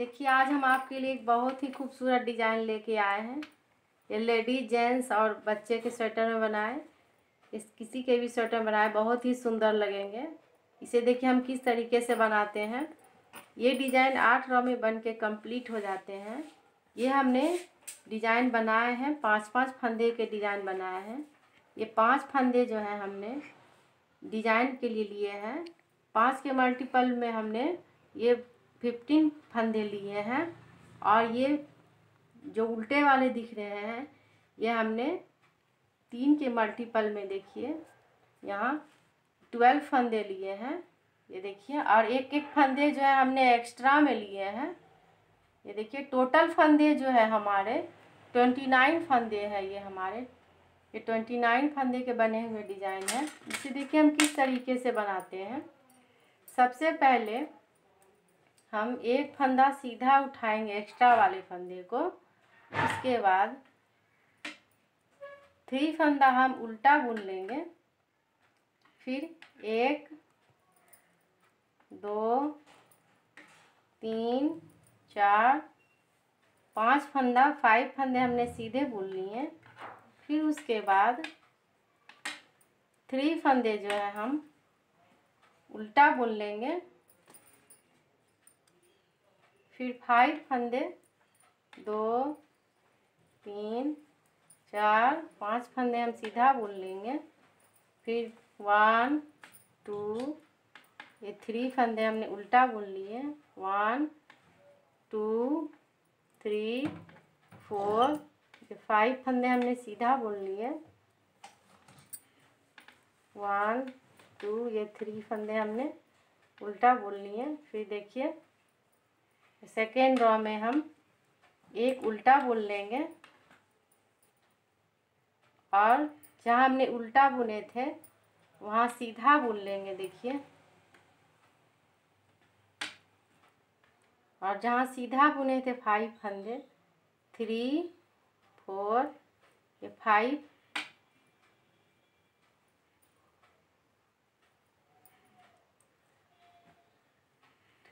देखिए, आज हम आपके लिए एक बहुत ही खूबसूरत डिज़ाइन लेके आए हैं। ये लेडीज़ जेंट्स और बच्चे के स्वेटर में बनाए। इस, किसी के भी स्वेटर बनाए, बहुत ही सुंदर लगेंगे। इसे देखिए, हम किस तरीके से बनाते हैं। ये डिज़ाइन आठ रॉ में बन के कंप्लीट हो जाते हैं। ये हमने डिज़ाइन बनाए हैं पाँच पाँच फंदे के डिज़ाइन बनाए हैं। ये पाँच फंदे जो हैं हमने डिज़ाइन के लिए लिए हैं। पाँच के मल्टीपल में हमने ये फिफ्टीन फंदे लिए हैं और ये जो उल्टे वाले दिख रहे हैं, ये हमने तीन के मल्टीपल में देखिए, यहाँ ट्वेल्व फंदे लिए हैं, ये देखिए, और एक एक फंदे जो है हमने एक्स्ट्रा में लिए हैं, ये देखिए टोटल फंदे जो है हमारे ट्वेंटी नाइन फंदे हैं ये हमारे, ये ट्वेंटी नाइन फंदे के बने हुए डिज़ाइन है, इसे देखिए हम किस तरीके से बनाते हैं। सबसे पहले हम एक फंदा सीधा उठाएँगे एक्स्ट्रा वाले फंदे को। उसके बाद थ्री फंदा हम उल्टा बुन लेंगे। फिर एक, दो, तीन, चार, पाँच फंदा फाइव फंदे हमने सीधे बुन लिए हैं। फिर उसके बाद थ्री फंदे जो है हम उल्टा बुन लेंगे। फिर फाइव फंदे। दो, तीन, चार, पाँच फंदे हम सीधा बुन लेंगे। फिर वन, टू, ये थ्री फंदे हमने उल्टा बुन लिए। वन, टू, थ्री, फोर, ये फाइव फंदे हमने सीधा बुन लिए। वन, टू, ये थ्री फंदे हमने उल्टा बुन लिए। फिर देखिए सेकेंड रॉ में हम एक उल्टा बुन लेंगे। और जहाँ हमने उल्टा बुने थे, वहाँ सीधा बुन लेंगे, देखिए। और जहाँ सीधा बुने थे फाइव फंदे थ्री फोर ये फाइव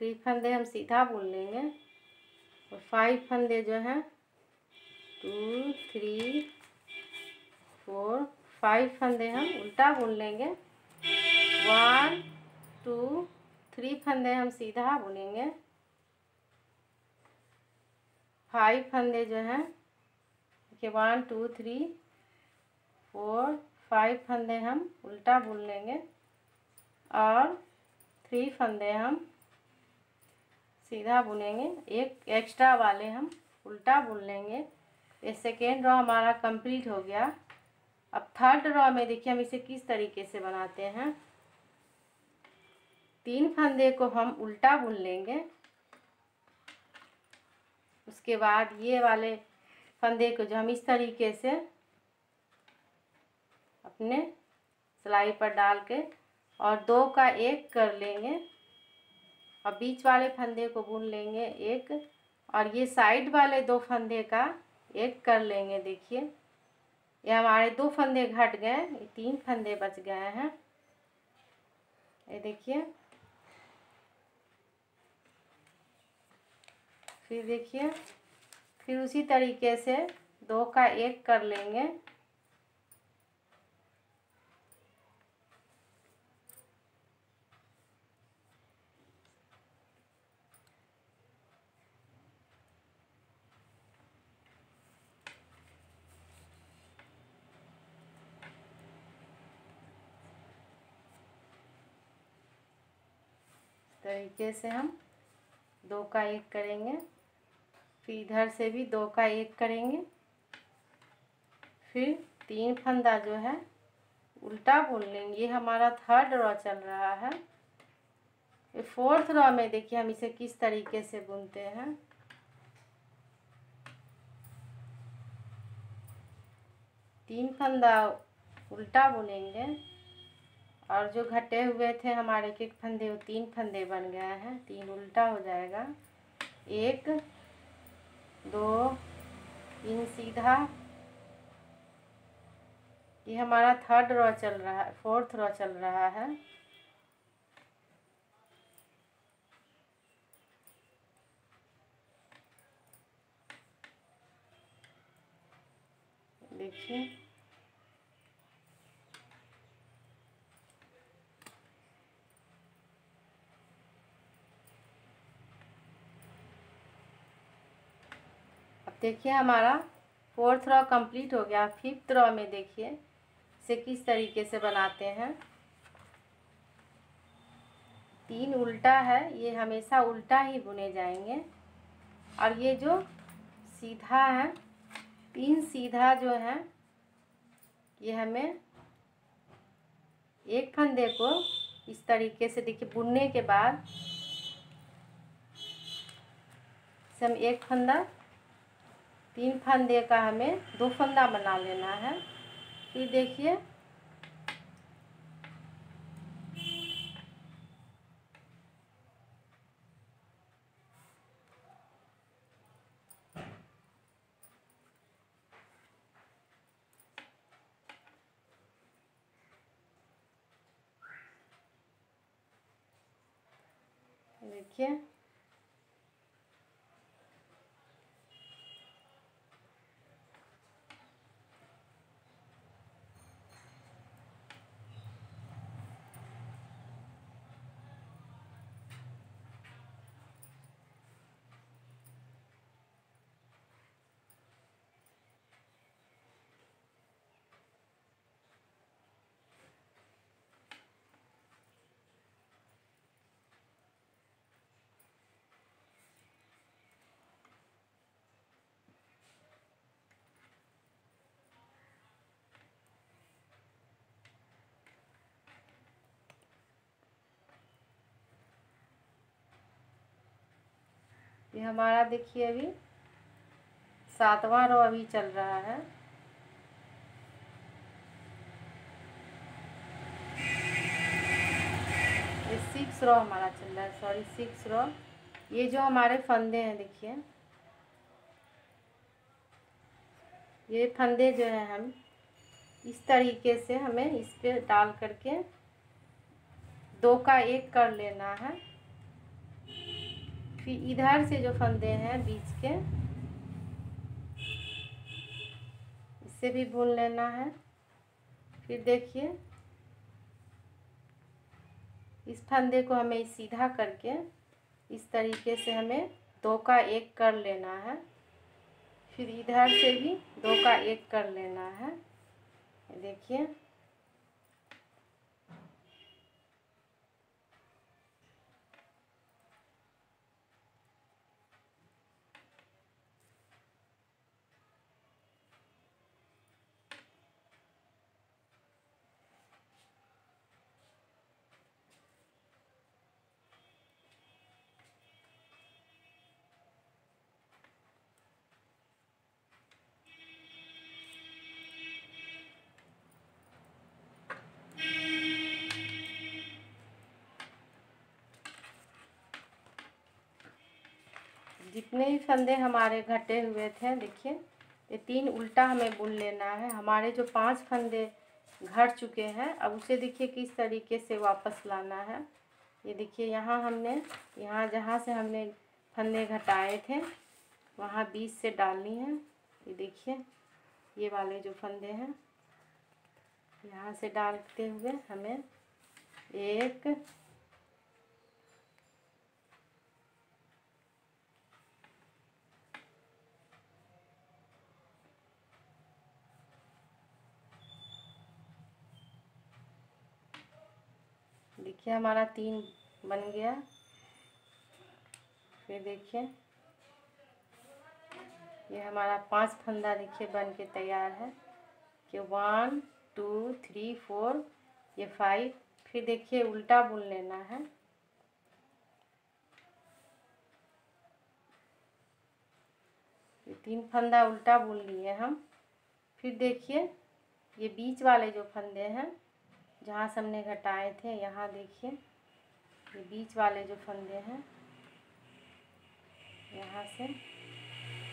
थ्री फंदे हम सीधा बुन लेंगे। और फाइव फंदे जो हैं, टू, थ्री, फोर, फाइव फंदे हम उल्टा बुन लेंगे। वन, टू, थ्री फंदे हम सीधा बुनेंगे फाइव फंदे जो हैं देखिए one, two, three, four, five फंदे हम उल्टा बुन लेंगे। और थ्री फंदे हम सीधा बुनेंगे। एक एक्स्ट्रा वाले हम उल्टा बुन लेंगे। ये सेकेंड रॉ हमारा कंप्लीट हो गया। अब थर्ड रॉ में देखिए हम इसे किस तरीके से बनाते हैं। तीन फंदे को हम उल्टा बुन लेंगे। उसके बाद ये वाले फंदे को जो हम इस तरीके से अपने सिलाई पर डाल के और दो का एक कर लेंगे। और बीच वाले फंदे को बुन लेंगे एक, और ये साइड वाले दो फंदे का एक कर लेंगे, देखिए। ये हमारे दो फंदे घट गए तीन फंदे बच गए हैं। ये देखिए। फिर देखिए, फिर उसी तरीके से दो का एक कर लेंगे। तरीके से हम दो का एक करेंगे। फिर इधर से भी दो का एक करेंगे। फिर तीन फंदा जो है, उल्टा बुन लेंगे। ये हमारा थर्ड रॉ चल रहा है। फिर फोर्थ रॉ में देखिए हम इसे किस तरीके से बुनते हैं। तीन फंदा उल्टा बुनेंगे। और जो घटे हुए थे हमारे के फंदे, वो तीन फंदे बन गए हैं। तीन उल्टा हो जाएगा। एक, दो, तीन सीधा। ये हमारा थर्ड रॉ चल रहा है फोर्थ रॉ चल रहा है। देखिए। देखिए हमारा फोर्थ रॉ कंप्लीट हो गया, फिफ्थ रॉ में देखिए इसे किस तरीके से बनाते हैं। तीन उल्टा है, ये हमेशा उल्टा ही बुने जाएँगे। और ये जो सीधा है, तीन सीधा जो है, ये हमें एक फंदे को इस तरीके से देखिए बुनने के बाद से हम एक फंदा तीन फंदे का हमें दो फंदा बना लेना है। फिर देखिए। देखिए। ये हमारा देखिए अभी सातवां रो अभी चल रहा है। ये सिक्स रो हमारा चल रहा है सॉरी सिक्स रो ये जो हमारे फंदे हैं, देखिए। ये फंदे जो है हम, इस तरीके से हमें इस पे डाल करके दो का एक कर लेना है। फिर इधर से जो फंदे हैं बीच के, इससे भी बुन लेना है। फिर देखिए, इस फंदे को हमें सीधा करके इस तरीके से हमें दो का एक कर लेना है। फिर इधर से भी दो का एक कर लेना है। देखिए। जितने भी फंदे हमारे घटे हुए थे, देखिए। ये तीन उल्टा हमें बुन लेना है। हमारे जो पाँच फंदे घट चुके हैं, अब उसे देखिए किस तरीके से वापस लाना है। ये देखिए, यहाँ हमने, यहाँ जहाँ से हमने फंदे घटाए थे, वहाँ बीच से डालनी है। ये देखिए, ये वाले जो फंदे हैं, यहाँ से डालते हुए हमें एक देखिए हमारा तीन बन गया। फिर देखिए। ये हमारा पाँच फंदा देखिए बन के तैयार है। कि वन, टू, थ्री, फोर, ये फाइव। फिर देखिए उल्टा बुन लेना है। ये तीन फंदा उल्टा बुन लिए हम। फिर देखिए, ये बीच वाले जो फंदे हैं जहाँ से हमने घटाए थे, यहाँ देखिए, ये बीच वाले जो फंदे हैं, यहाँ से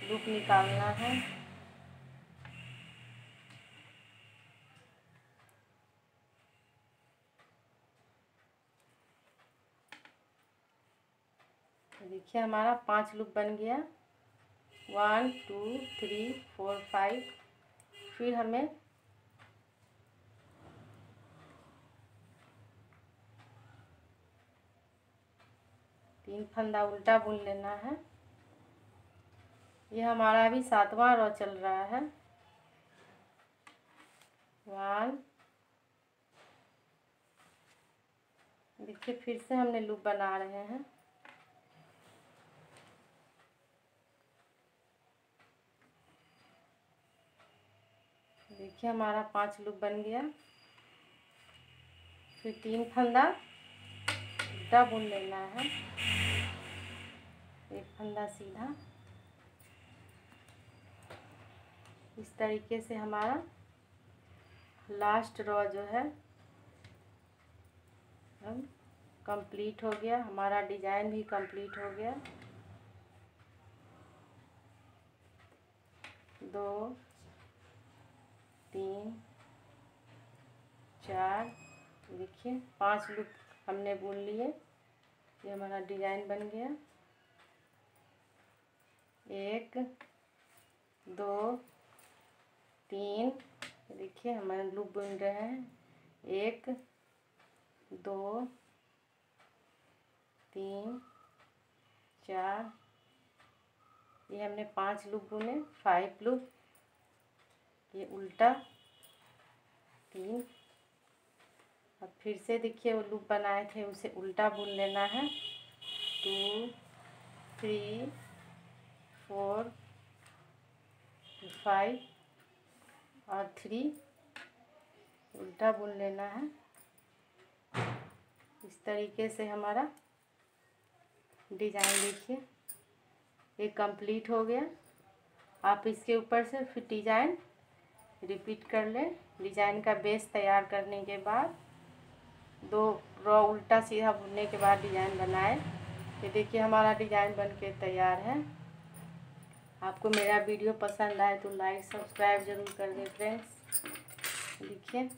लूप निकालना है। देखिए, हमारा पाँच लूप बन गया। One, two, three, four, five, फिर हमें तीन फंदा उल्टा बुन लेना है। ये हमारा अभी सातवां रो चल रहा है। वन देखिए, फिर से हमने लूप बना रहे हैं। देखिए, हमारा पाँच लूप बन गया। फिर तीन फंदा उल्टा बुन लेना है। एक फंदा सीधा। इस तरीके से हमारा लास्ट रॉ जो है हम कंप्लीट हो गया। हमारा डिज़ाइन भी कंप्लीट हो गया। दो, तीन, चार, देखिए, पाँच लुक हमने बुन लिए। ये हमारा डिज़ाइन बन गया। एक, दो, तीन। देखिए, हमारे लूप बुन रहे हैं। एक, दो, तीन, चार। ये हमने पाँच लूप बुने फाइव लूप ये उल्टा, तीन। अब फिर से देखिए, वो लूप बनाए थे, उसे उल्टा बुन लेना है। टू थ्री फोर फाइव और थ्री उल्टा बुन लेना है। इस तरीके से हमारा डिज़ाइन देखिए। ये कंप्लीट हो गया। आप इसके ऊपर से फिर डिज़ाइन रिपीट कर लें। डिज़ाइन का बेस तैयार करने के बाद दो रॉ उल्टा सीधा बुनने के बाद डिज़ाइन बनाए। ये देखिए हमारा डिज़ाइन बन के तैयार है। आपको मेरा वीडियो पसंद आए तो लाइक सब्सक्राइब ज़रूर कर दें फ्रेंड्स देखिए।